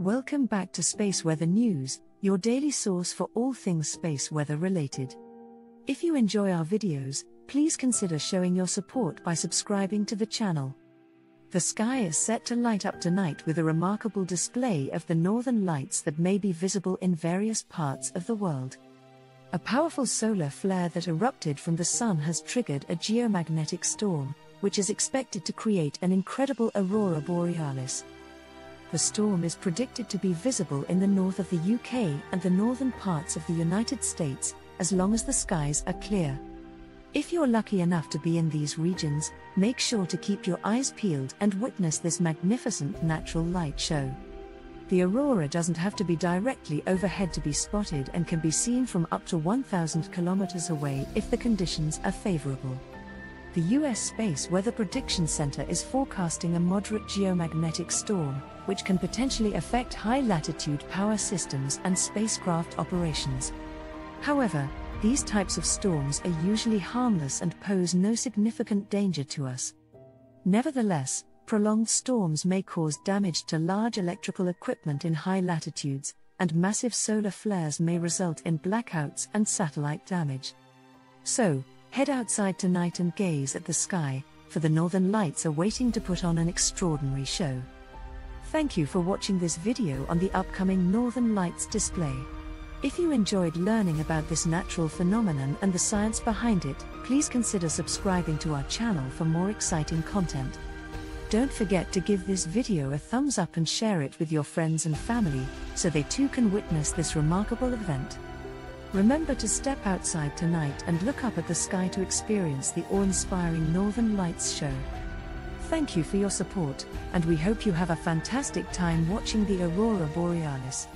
Welcome back to Space Weather News, your daily source for all things space weather related. If you enjoy our videos, please consider showing your support by subscribing to the channel. The sky is set to light up tonight with a remarkable display of the northern lights that may be visible in various parts of the world. A powerful solar flare that erupted from the sun has triggered a geomagnetic storm, which is expected to create an incredible aurora borealis. The storm is predicted to be visible in the north of the UK and the northern parts of the United States, as long as the skies are clear. If you're lucky enough to be in these regions, make sure to keep your eyes peeled and witness this magnificent natural light show. The aurora doesn't have to be directly overhead to be spotted and can be seen from up to 1,000 kilometers away if the conditions are favorable. The US Space Weather Prediction Center is forecasting a moderate geomagnetic storm, which can potentially affect high latitude power systems and spacecraft operations. However, these types of storms are usually harmless and pose no significant danger to us. Nevertheless, prolonged storms may cause damage to large electrical equipment in high latitudes, and massive solar flares may result in blackouts and satellite damage. So, Head outside tonight and gaze at the sky, for the northern lights are waiting to put on an extraordinary show. Thank you for watching this video on the upcoming Northern Lights display. If you enjoyed learning about this natural phenomenon and the science behind it, please consider subscribing to our channel for more exciting content. Don't forget to give this video a thumbs up and share it with your friends and family, so they too can witness this remarkable event. Remember to step outside tonight and look up at the sky to experience the awe inspiring Northern Lights show. Thank you for your support, and we hope you have a fantastic time watching the Aurora Borealis.